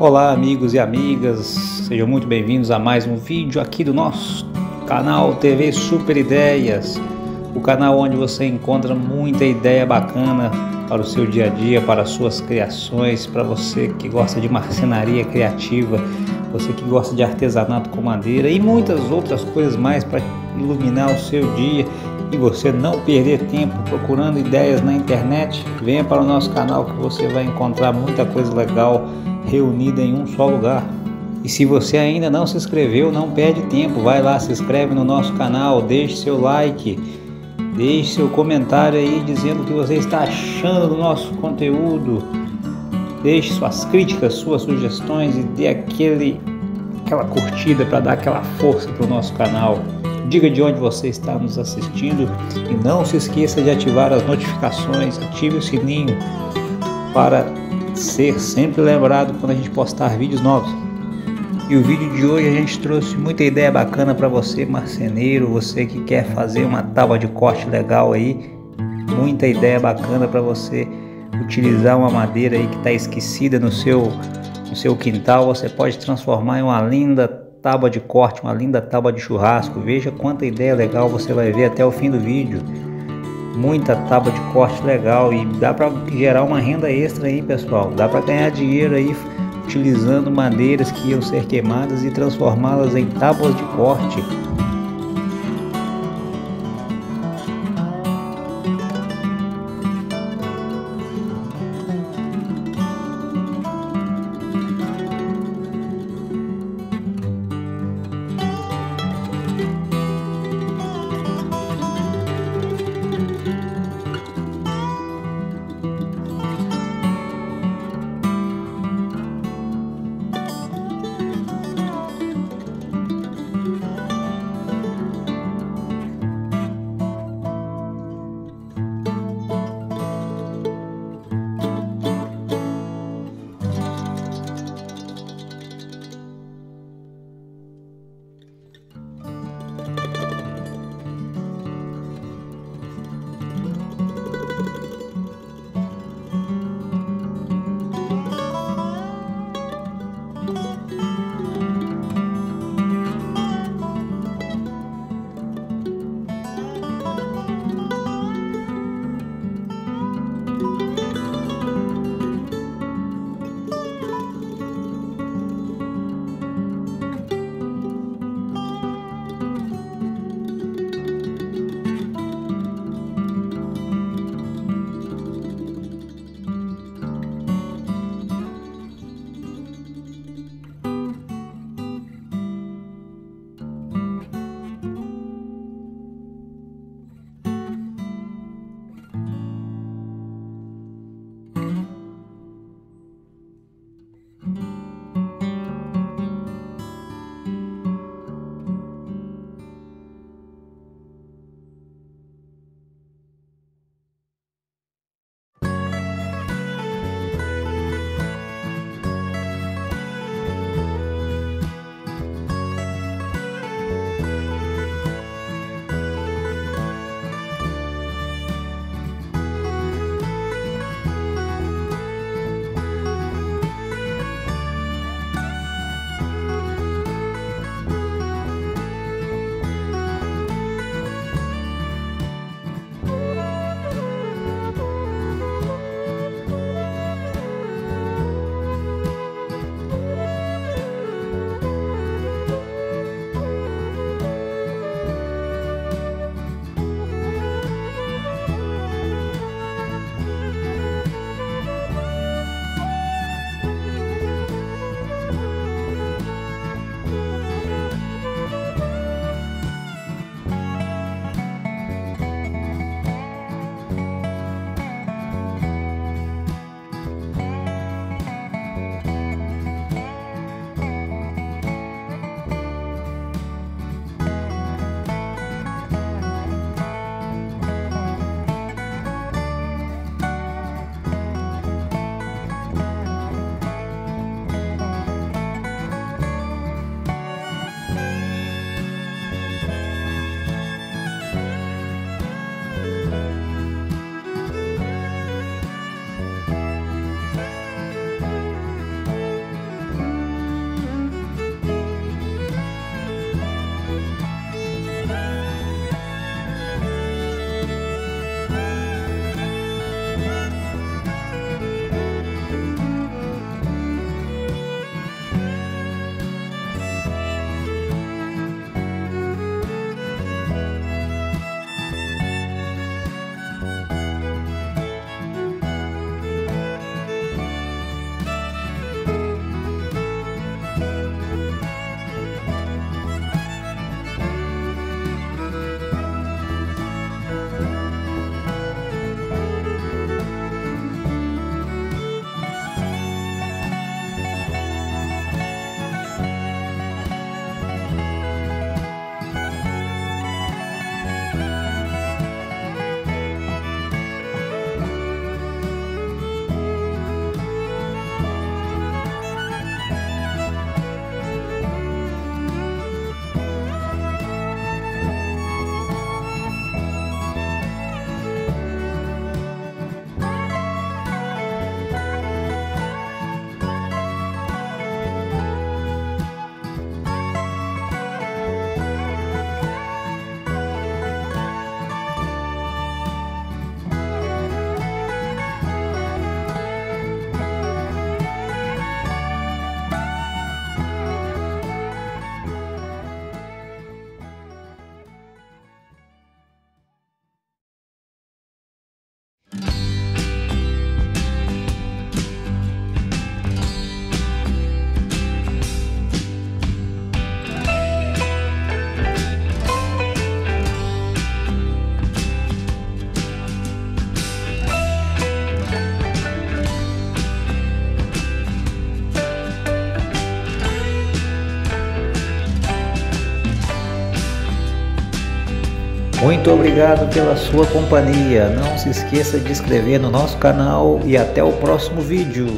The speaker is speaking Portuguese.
Olá, amigos e amigas, sejam muito bem-vindos a mais um vídeo aqui do nosso canal TV Super Ideias, o canal onde você encontra muita ideia bacana para o seu dia a dia, para as suas criações, para você que gosta de marcenaria criativa, você que gosta de artesanato com madeira e muitas outras coisas mais para iluminar o seu dia. E você não perder tempo procurando ideias na internet, venha para o nosso canal que você vai encontrar muita coisa legal reunida em um só lugar. E se você ainda não se inscreveu, não perde tempo, vai lá, se inscreve no nosso canal, deixe seu like, deixe seu comentário aí dizendo o que você está achando do nosso conteúdo. Deixe suas críticas, suas sugestões e dê aquele, aquela curtida para dar aquela força para o nosso canal. Diga de onde você está nos assistindo e não se esqueça de ativar as notificações, ative o sininho para ser sempre lembrado quando a gente postar vídeos novos. E o vídeo de hoje a gente trouxe muita ideia bacana para você, marceneiro, você que quer fazer uma tábua de corte legal aí, muita ideia bacana para você utilizar uma madeira aí que está esquecida no seu, no seu quintal, você pode transformar em uma linda tábua de corte, uma linda tábua de churrasco. Veja quanta ideia legal você vai ver até o fim do vídeo muita tábua de corte legal e dá para gerar uma renda extra aí, pessoal. Dá para ganhar dinheiro aí utilizando madeiras que iam ser queimadas e transformá-las em tábuas de corte. Muito obrigado pela sua companhia. Não se esqueça de inscrever no nosso canal e até o próximo vídeo.